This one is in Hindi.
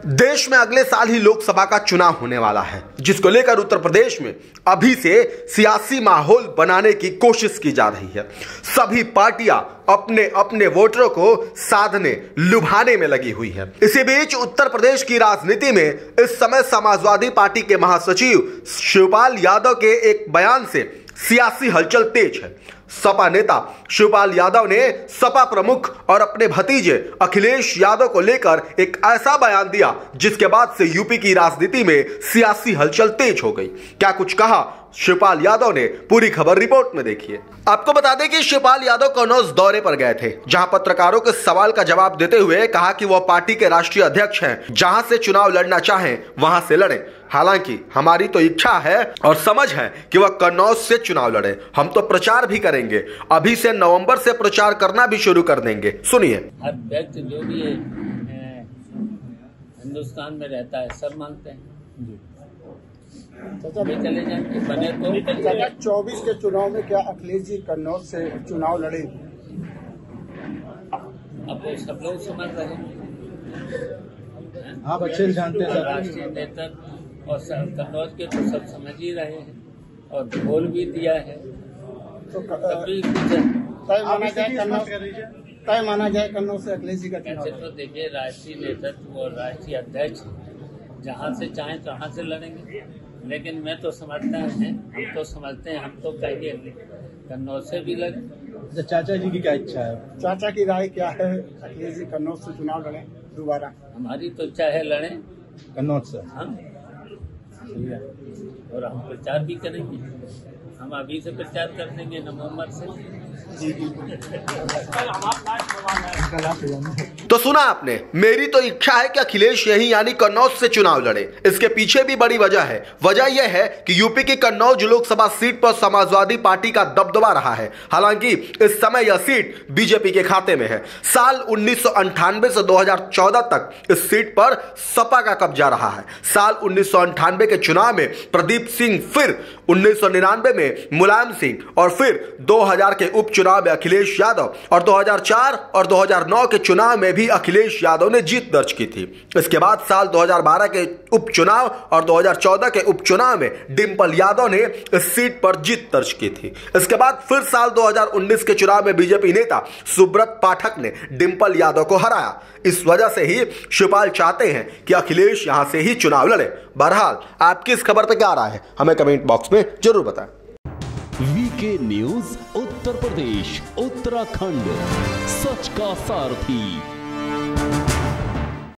देश में अगले साल ही लोकसभा का चुनाव होने वाला है, जिसको लेकर उत्तर प्रदेश में अभी से सियासी माहौल बनाने की कोशिश की जा रही है। सभी पार्टियाँ अपने अपने वोटरों को साधने, लुभाने में लगी हुई है। इसी बीच उत्तर प्रदेश की राजनीति में इस समय समाजवादी पार्टी के महासचिव शिवपाल यादव के एक बयान से सियासी हलचल तेज है। सपा नेता शिवपाल यादव ने सपा प्रमुख और अपने भतीजे अखिलेश यादव को लेकर एक ऐसा बयान दिया, जिसके बाद से यूपी की राजनीति में सियासी हलचल तेज हो गई। क्या कुछ कहा शिवपाल यादव ने पूरी खबर रिपोर्ट में देखिए आपको बता दें कि शिवपाल यादव कन्नौज दौरे पर गए थे जहाँ पत्रकारों के सवाल का जवाब देते हुए कहा कि वह पार्टी के राष्ट्रीय अध्यक्ष हैं। जहाँ से चुनाव लड़ना चाहें वहाँ से लड़े। हालाँकि हमारी तो इच्छा है और समझ है कि वह कन्नौज से चुनाव लड़े। हम तो प्रचार भी करेंगे। अभी से नवंबर से प्रचार करना भी शुरू कर देंगे। सुनिए। व्यक्ति जो भी हिंदुस्तान में रहता है सब मानते हैं। चाचा तो चौबीस के चुनाव में क्या अखिलेश जी कन्नौज से चुनाव लड़े? अब सब लोग समझ रहे हैं। आप अच्छे से जानते हैं राष्ट्रीय नेतृत्व और कन्नौज के तो सब समझ ही रहे हैं और बोल भी दिया है। तो कुछ तय माना जाए कन्नौज तय माना जाए कन्नौज से अखिलेश जी का चुनाव तो देखिए राष्ट्रीय नेतृत्व और राष्ट्रीय अध्यक्ष जहाँ से चाहे तहाँ से लड़ेंगे। लेकिन मैं तो समझता है हम तो समझते हैं हम तो कहिए कन्नौज से भी लड़े अच्छा, चाचा जी की क्या इच्छा है? चाचा की राय क्या है? अखिलेश जी कन्नौज से चुनाव लड़े दोबारा। हमारी तो इच्छा है लड़े। कन्नौज से? हम और हम प्रचार भी करेंगे। हम अभी से प्रचार कर देंगे नवंबर से। तो सुना आपने, मेरी तो इच्छा है कि अखिलेश यही यानी कन्नौज से चुनाव लड़े। इसके पीछे भी बड़ी वजह है। वजह यह है कि यूपी की कन्नौज लोकसभा सीट पर समाजवादी पार्टी का दबदबा रहा है। हालाँकि, इस समय यह सीट बीजेपी के खाते में है। साल उन्नीस से 2014 तक इस सीट पर सपा का कब्जा रहा है। साल उन्नीस के चुनाव में प्रदीप सिंह, फिर उन्नीस सौ निन्यानवे में मुलायम सिंह और फिर 2000 के उपचुनाव में अखिलेश यादव और 2004 और 2009 के चुनाव में भी अखिलेश यादव ने जीत दर्ज की थी। इसके बाद साल 2012 के उपचुनाव और 2014 के उपचुनाव में डिंपल यादव ने इस सीट पर जीत दर्ज की थी। इसके बाद फिर साल 2019 के चुनाव में बीजेपी नेता सुब्रत पाठक ने डिंपल यादव को हराया। इस वजह से ही शिवपाल चाहते हैं कि अखिलेश यहाँ से ही चुनाव लड़े। बहरहाल, आपकी इस खबर पर क्या राय है? हमें कमेंट बॉक्स में ज़रूर बताएँ। VK news Uttar Pradesh Uttarakhand. सच का सारथी।